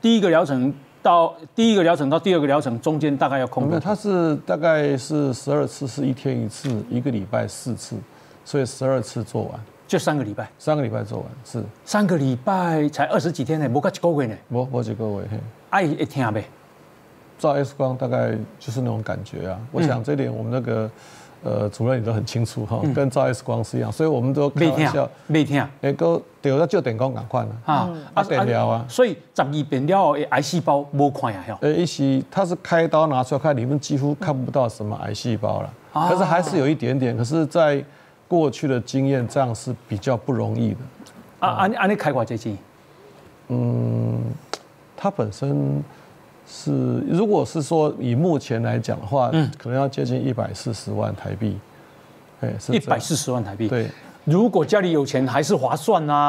第一个疗程到第一个疗程到第二个疗程中间大概要空没有，多久？它是大概是十二次，是一天一次，一个礼拜四次，所以十二次做完，就三个礼拜，三个礼拜做完是，三个礼拜才二十几天呢，不到一个月呢，我我几个位嘿。爱会听呗。照 X 光大概就是那种感觉啊。我想这点我们那个呃主任也都很清楚哈，跟照 X 光是一样，所以我们都开没听玩笑，，没听哎，都丢到就电光赶快了。啊啊电疗啊所以十二遍了癌细胞无看呀，吼。呃，一些它是开刀拿出来看，里面几乎看不到什么癌细胞了，可是还是有一点点。可是，在过去的经验，这样是比较不容易的。啊，安安尼开偌济钱？它本身是，如果是说以目前来讲的话，可能要接近一百四十万台币。一百四十万台币。对。如果家里有钱，还是划算啊。